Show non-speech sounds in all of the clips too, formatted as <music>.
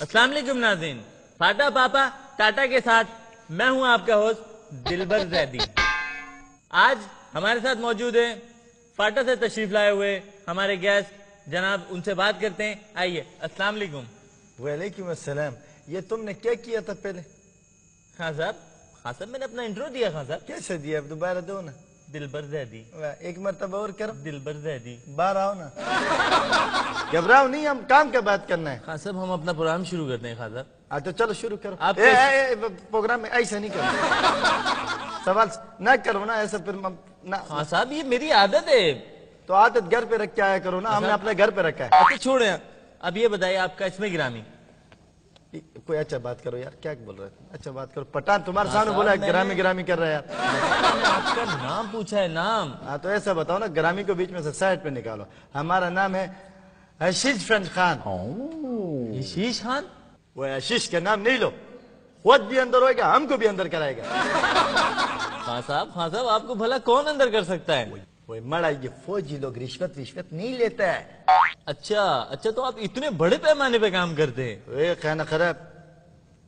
अस्सलाम वालेकुम नाज़रीन। फाटा पापा टाटा के साथ मैं हूँ आपका होस्ट दिलबर जैदी। आज हमारे साथ मौजूद है फाटा से तशरीफ़ लाए हुए हमारे गेस्ट जनाब उनसे बात करते हैं। आइए अस्सलाम वालेकुम। वालेकुम अस्सलाम। ये तुमने क्या किया था पहले? खान साहब खान साहब मैंने अपना इंट्रो दिया खान साहब। कैसे दिया? दोबारा दो ना। दिलबर जैदी वाह, एक मरतबा और करो। दिलबर जैदी बाहर आओ ना। <laughs> घबराओ नहीं हम काम का बात करना है। खान साहब हम अपना प्रोग्राम शुरू करते हैं खान साहब हाँ तो चलो शुरू करो। आप प्रोग्राम में ऐसा नहीं करो। <laughs> सवाल ना करो ना ऐसा फिर ना खान साहब ये मेरी आदत है। तो आदत घर पे रख के आया करो ना हमने अपने घर पे रखा है। अच्छा छोड़े। अब ये बताइए आपका इसमें गिरामी। कोई अच्छा बात करो यार क्या बोल रहे हो अच्छा बात करो। पठान तुम्हारे हाँ, सामने बोला है, ग्रामी ग्रामी कर रहा है यार। आपका नाम पूछा है नाम। हाँ तो ऐसा बताओ ना ग्रामी को बीच में से साइड पे निकालो। हमारा नाम है आशीष फ्रेंड खान। शीश खान? वो आशीष का नाम नहीं लो। खुद भी अंदर होएगा हमको भी अंदर कराएगा। खान साहब खान साहब आपको भला कौन अंदर कर सकता है? वो मड़ा ये फौजी लोग रिश्वत रिश्वत नहीं लेता है। अच्छा अच्छा तो आप इतने बड़े पैमाने पे काम करते हैं। ए खाना खराब।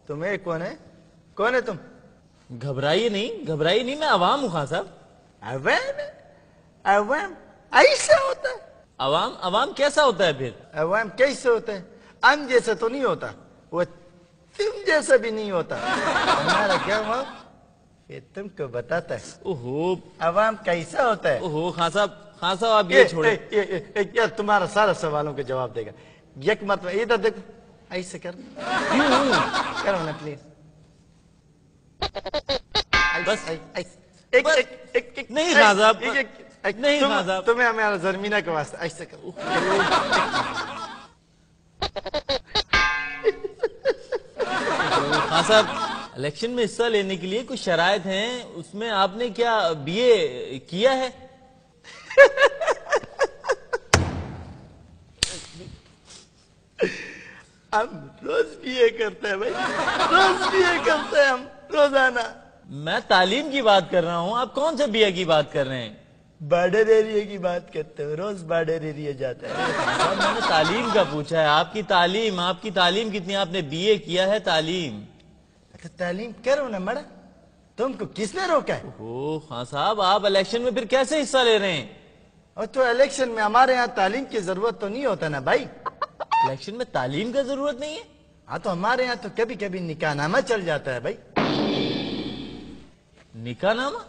तुम एक कौन है? कौन है तुम? घबराइए नहीं घबराइए नहीं मैं आवाम हूँ खान साहब। अवैम? अवैम ऐसा होता है। आवाम आवाम कैसा होता है फिर? अवैम कैसे होता है? अन जैसा तो नहीं होता। वो तुम जैसा भी नहीं होता। हमारा क्या हुआ? ये तुमको बताता है। ओहो। अवाम कैसा होता है? ओहो खान साहब खान साहब आप ये छोड़े। ए, ए, ए, ए, यार तुम्हारा सारा सवालों के जवाब देगा? एक मत इधर देखो। ऐसे कर। करो ना प्लीज़ बस। एक। एक एक एक नहीं खान साहब, नहीं खान साहब। तुम्हें हमारा जरमीना के वास्ते ऐसे करो। खान साहब इलेक्शन में हिस्सा लेने के लिए कुछ शराय हैं? उसमें आपने क्या बीए किया है? <laughs> हम रोज बीए करते हैं भाई। रोज बीए करते हैं हम रोज़ाना। मैं तालीम की बात कर रहा हूँ। आप कौन से बीए की बात कर रहे हैं? बॉर्डर एरिया की बात करते हो रोज बॉर्डर एरिया जाता है। मैंने तालीम का पूछा है। आपकी तालीम आपकी तालीम कितनी? आपने बीए किया है तालीम? तो तालीम करो ना मड़ा। तुमको किसने रोका है? ओ खान साहब आप इलेक्शन में फिर कैसे हिस्सा ले रहे हैं? और तो इलेक्शन में हमारे यहाँ तालीम की ज़रूरत तो नहीं होता ना भाई। इलेक्शन में तालीम का ज़रूरत नहीं है? हाँ तो हमारे यहाँ तो कभी कभी निकाहनामा चल जाता है भाई। निकाहनामा?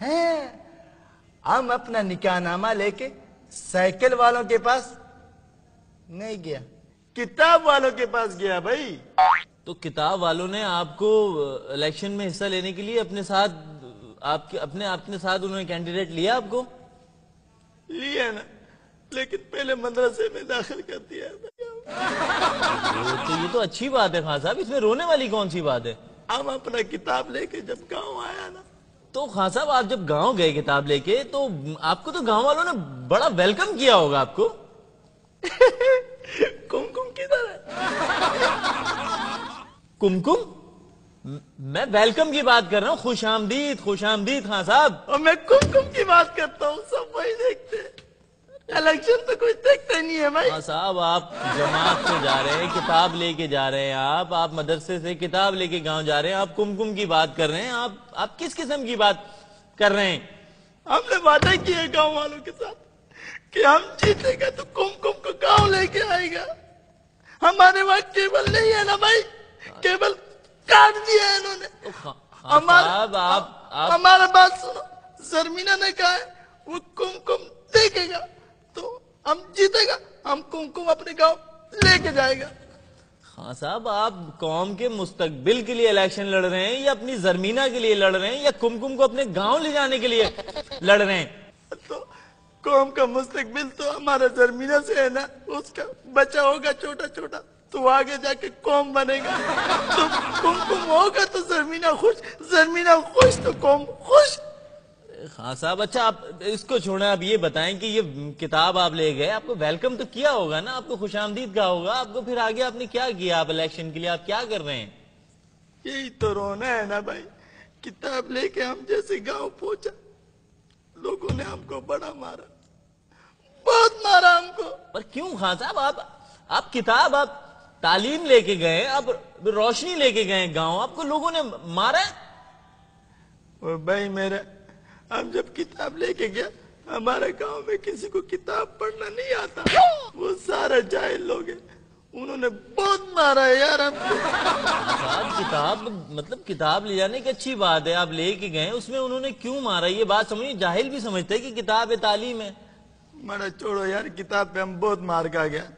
हैं हम अपना निकाहनामा लेके साइकिल वालों के पास नहीं गया। किताब वालों के पास गया भाई। तो किताब वालों ने आपको इलेक्शन में हिस्सा लेने के लिए अपने साथ आपके अपने अपने साथ उन्होंने कैंडिडेट लिया आपको? लिया ना लेकिन पहले मदरसे में दाखिल कर दिया <laughs> तो ये तो अच्छी बात है खान साहब इसमें रोने वाली कौन सी बात है? हम अपना किताब लेके जब गाँव आया ना। तो खान साहब आप जब गाँव गए किताब लेके तो आपको तो गाँव वालों ने बड़ा वेलकम किया होगा आपको कुमकुम किधर है कुमकुम? मैं वेलकम की बात कर रहा हूँ। खुश आमदीद खुश आमदीद खान साहब। और मैं कुमकुम की बात करता हूँ सब वही देखते इलेक्शन तो कोई देखता नहीं है भाई। साहब आप जमात से जा रहे हैं किताब लेके जा रहे हैं आप। आप मदरसे से किताब लेके गाँव जा रहे हैं। आप कुमकुम की बात कर रहे हैं। आप आप किस किस्म की बात कर रहे हैं? हमने वादा किया गाँव वालों के साथ कि हम जीतेगा तो कुमकुम को गाँव लेके आएगा। हमारे वहाँ केबल नहीं है ना भाई। केबल काट दिया है इन्होंने। आप आप हमारा बात सुनो जरमीना ने कहा है वो कुमकुम देखेगा तो हम जीतेगा हम कुमकुम अपने गाँव लेके जाएगा। हाँ साहब आप कौम के मुस्तकबिल के लिए इलेक्शन लड़ रहे हैं या अपनी जरमीना के लिए लड़ रहे हैं या कुमकुम को अपने गाँव ले जाने के लिए लड़ रहे हैं? तो कौम का मुस्तकबिल तो हमारा जरमीना से है ना उसका बचा होगा छोटा छोटा तो आगे जाके कौम बनेगा। तो कुमकुम होगा तो जरमीना खुश जरमीना खुश तो कौम खुश। हाँ साहब अच्छा आप इसको छोड़ें आप ये बताएँ कि ये किताब आप ले गए आपको वेलकम तो किया होगा ना आपको खुश आमदीद का होगा आपको फिर आगे आपने क्या किया आप इलेक्शन के लिए आप क्या कर रहे हैं? यही तो रोना है ना भाई किताब लेके हम जैसे गाँव पहुँचा लोगों ने हमको बड़ा मारा बहुत मारा हमको। पर क्यों खान साहब आप आप किताब आप तालीम लेके गए अब रोशनी लेके गए गाँव। आपको लोगों ने मारा? वो भाई मेरा हम जब किताब लेके गया हमारे गाँव में किसी को किताब पढ़ना नहीं आता। वो सारा जाहिल लोग हैं। उन्होंने बहुत मारा है यार किताब मतलब किताब ले जाने की अच्छी बात है आप लेके गए उसमें उन्होंने क्यों मारा? ये बात समझिए जाहिल भी समझते हैं कि किताब है तालीम है। मारा छोड़ो यार किताब पे हम बहुत मार का गया